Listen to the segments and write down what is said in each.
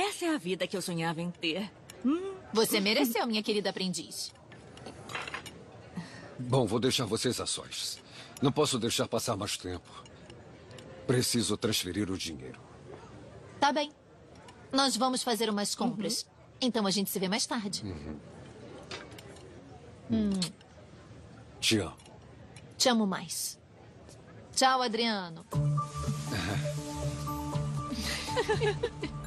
Essa é a vida que eu sonhava em ter. Você mereceu, minha querida aprendiz. Bom, vou deixar vocês a sós. Não posso deixar passar mais tempo. Preciso transferir o dinheiro. Tá bem. Nós vamos fazer umas compras. Então a gente se vê mais tarde. Te amo. Te amo mais. Tchau, Adriano.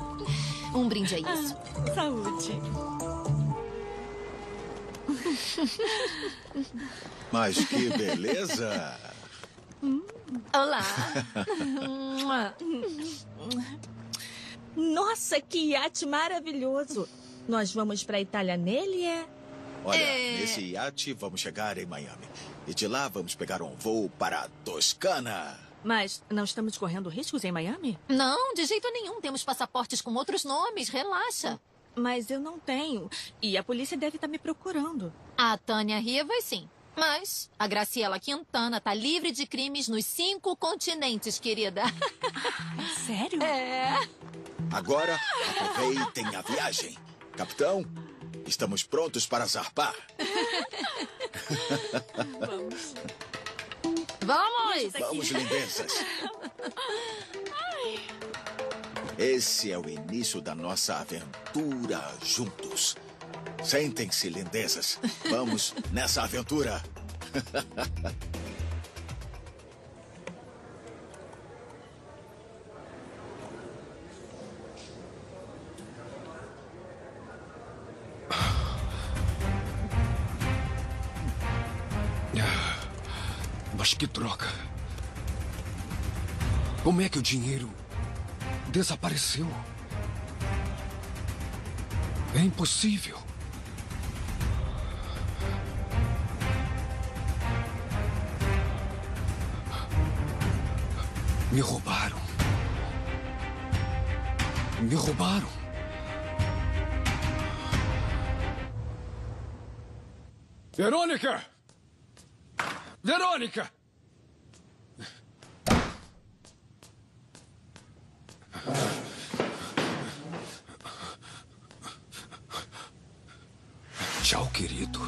um brinde a isso. Saúde. Mas que beleza! Olá. Nossa, que iate maravilhoso. Nós vamos pra Itália nele, é? Olha, É. nesse iate vamos chegar em Miami. E de lá vamos pegar um voo para a Toscana. Mas não estamos correndo riscos em Miami? Não, de jeito nenhum. Temos passaportes com outros nomes. Relaxa. Mas eu não tenho. E a polícia deve estar me procurando. A Tânia Rivas, sim. Mas a Graciela Quintana tá livre de crimes nos cinco continentes, querida. Sério? É. Agora, aproveitem a viagem. Capitão, estamos prontos para zarpar. Vamos. Vamos! Vamos, lindezas. Esse é o início da nossa aventura juntos. Sentem-se, lindezas. Vamos nessa aventura. Mas que droga. Como é que o dinheiro desapareceu? É impossível. Me roubaram. Me roubaram. Verônica! Verônica! Tchau, querido.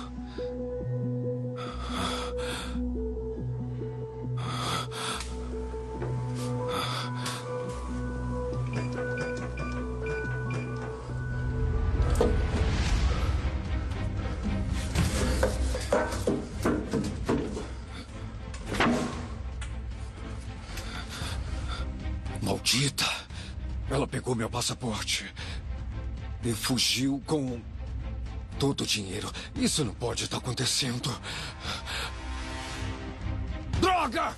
Maldita! Ela pegou meu passaporte e fugiu com todo o dinheiro. Isso não pode estar acontecendo. Droga!